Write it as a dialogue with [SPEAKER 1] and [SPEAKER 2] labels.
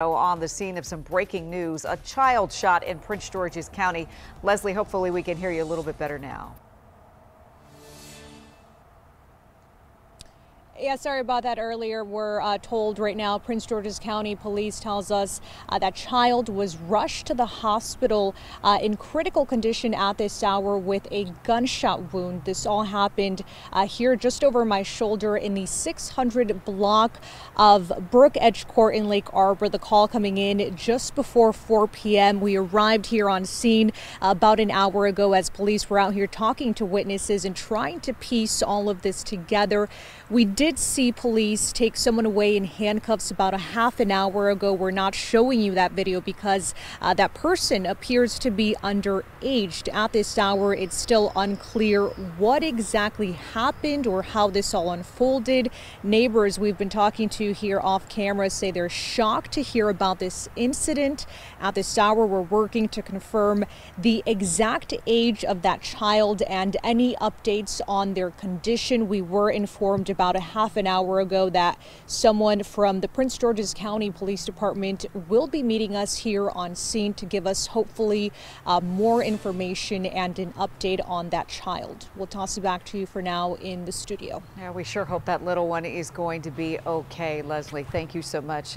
[SPEAKER 1] On the scene of some breaking news, a child shot in Prince George's County. Leslie, hopefully we can hear you a little bit better now.
[SPEAKER 2] Yeah, sorry about that earlier. We're uh, told right now Prince George's County Police tells us uh, that child was rushed to the hospital uh, in critical condition at this hour with a gunshot wound. This all happened uh, here just over my shoulder in the 600 block of Brook Edge Court in Lake Arbor. The call coming in just before 4 p.m. We arrived here on scene about an hour ago as police were out here talking to witnesses and trying to piece all of this together. We did see police take someone away in handcuffs about a half an hour ago. We're not showing you that video because uh, that person appears to be underaged. At this hour, it's still unclear what exactly happened or how this all unfolded. Neighbors we've been talking to here off camera say they're shocked to hear about this incident. At this hour, we're working to confirm the exact age of that child and any updates on their condition. We were informed about a half an hour ago that someone from the Prince George's County Police Department will be meeting us here on scene to give us hopefully uh, more information and an update on that child. We'll toss it back to you for now in the studio.
[SPEAKER 1] Yeah, we sure hope that little one is going to be okay. Leslie, thank you so much.